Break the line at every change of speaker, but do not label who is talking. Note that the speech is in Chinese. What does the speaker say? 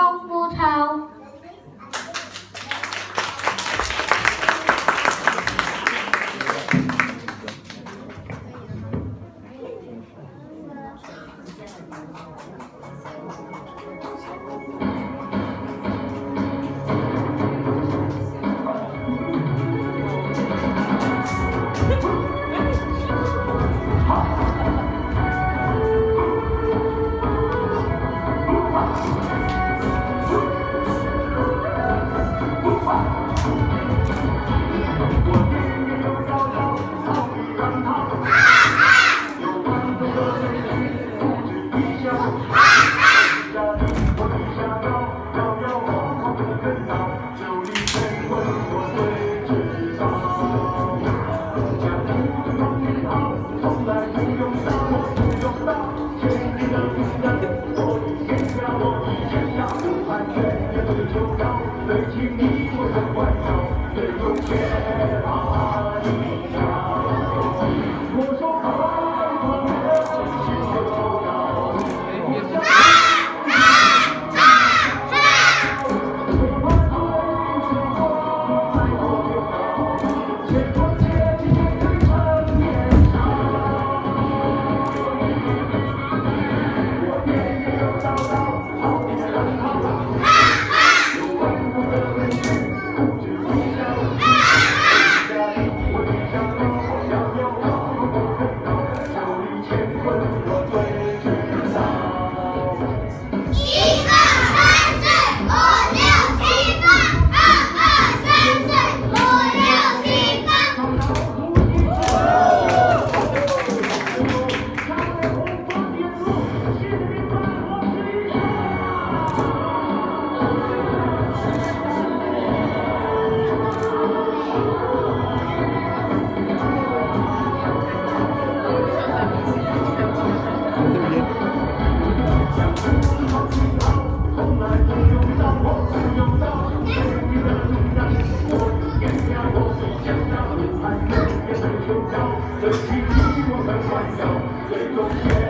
风波涛。
九里乾坤我最终